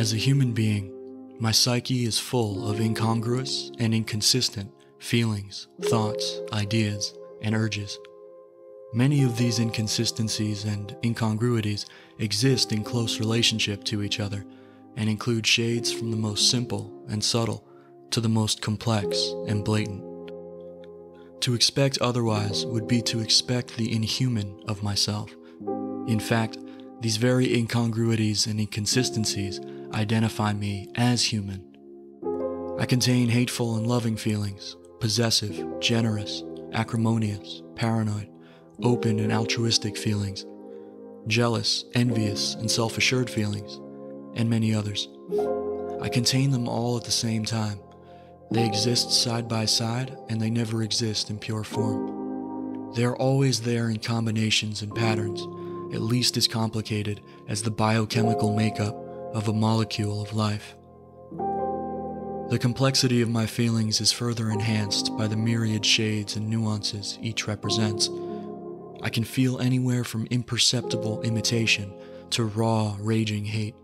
As a human being, my psyche is full of incongruous and inconsistent feelings, thoughts, ideas, and urges. Many of these inconsistencies and incongruities exist in close relationship to each other and include shades from the most simple and subtle to the most complex and blatant. To expect otherwise would be to expect the inhuman of myself. In fact, these very incongruities and inconsistencies identify me as human. I contain hateful and loving feelings, possessive, generous, acrimonious, paranoid, open and altruistic feelings, jealous, envious, and self assured feelings, and many others. I contain them all at the same time. They exist side by side, and they never exist in pure form. They are always there in combinations and patterns, at least as complicated as the biochemical makeup of a molecule of life. The complexity of my feelings is further enhanced by the myriad shades and nuances each represents. I can feel anywhere from imperceptible imitation to raw, raging hate.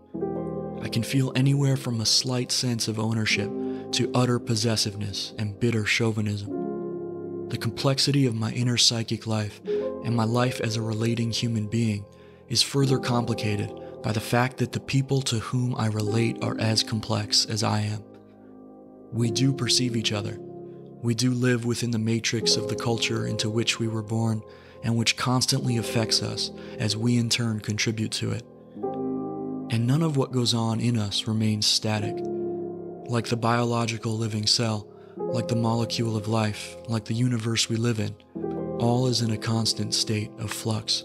I can feel anywhere from a slight sense of ownership to utter possessiveness and bitter chauvinism. The complexity of my inner psychic life and my life as a relating human being is further complicated by the fact that the people to whom I relate are as complex as I am. We do perceive each other. We do live within the matrix of the culture into which we were born and which constantly affects us as we in turn contribute to it. And none of what goes on in us remains static. Like the biological living cell, like the molecule of life, like the universe we live in, all is in a constant state of flux.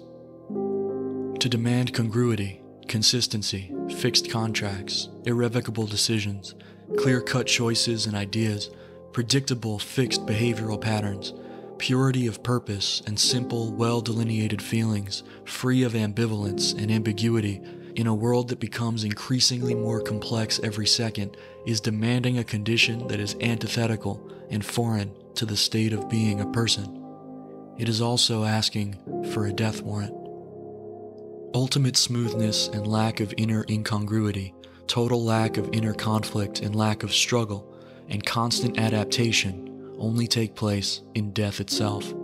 To demand congruity, consistency, fixed contracts, irrevocable decisions, clear cut choices and ideas, predictable fixed behavioral patterns, purity of purpose, and simple, well delineated feelings, free of ambivalence and ambiguity, in a world that becomes increasingly more complex every second, is demanding a condition that is antithetical and foreign to the state of being a person. It is also asking for a death warrant. Ultimate smoothness and lack of inner incongruity, total lack of inner conflict and lack of struggle, and constant adaptation only take place in death itself.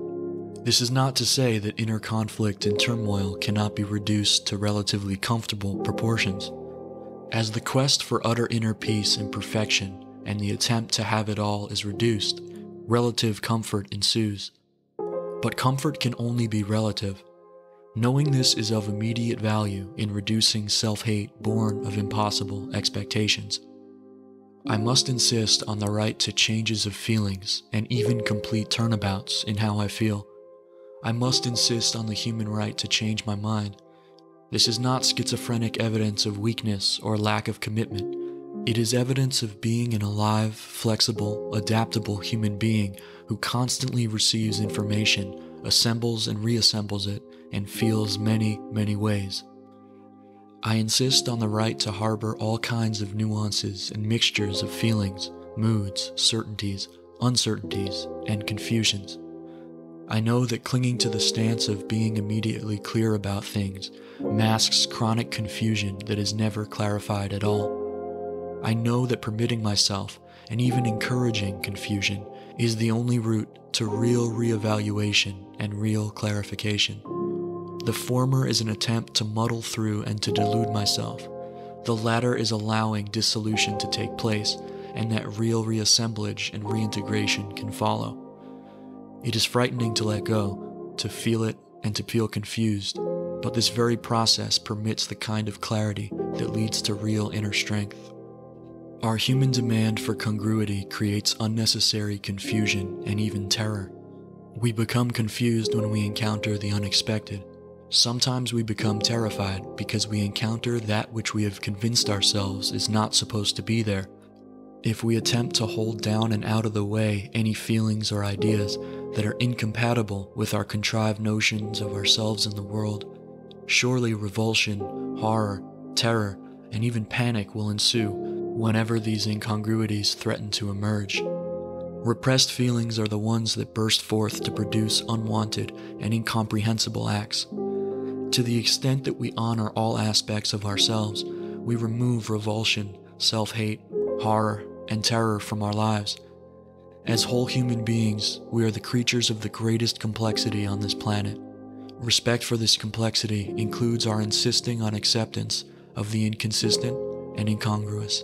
This is not to say that inner conflict and turmoil cannot be reduced to relatively comfortable proportions. As the quest for utter inner peace and perfection and the attempt to have it all is reduced, relative comfort ensues. But comfort can only be relative. Knowing this is of immediate value in reducing self hate born of impossible expectations. I must insist on the right to changes of feelings and even complete turnabouts in how I feel. I must insist on the human right to change my mind. This is not schizophrenic evidence of weakness or lack of commitment. It is evidence of being an alive, flexible, adaptable human being who constantly receives information, assembles and reassembles it, and feels many, many ways. I insist on the right to harbor all kinds of nuances and mixtures of feelings, moods, certainties, uncertainties, and confusions. I know that clinging to the stance of being immediately clear about things masks chronic confusion that is never clarified at all. I know that permitting myself and even encouraging confusion is the only route to real reevaluation and real clarification. The former is an attempt to muddle through and to delude myself. The latter is allowing dissolution to take place and that real reassemblage and reintegration can follow. It is frightening to let go, to feel it, and to feel confused, but this very process permits the kind of clarity that leads to real inner strength. Our human demand for congruity creates unnecessary confusion and even terror. We become confused when we encounter the unexpected, Sometimes we become terrified because we encounter that which we have convinced ourselves is not supposed to be there. If we attempt to hold down and out of the way any feelings or ideas that are incompatible with our contrived notions of ourselves and the world, surely revulsion, horror, terror, and even panic will ensue whenever these incongruities threaten to emerge. Repressed feelings are the ones that burst forth to produce unwanted and incomprehensible acts. To the extent that we honor all aspects of ourselves, we remove revulsion, self hate, horror, and terror from our lives. As whole human beings, we are the creatures of the greatest complexity on this planet. Respect for this complexity includes our insisting on acceptance of the inconsistent and incongruous.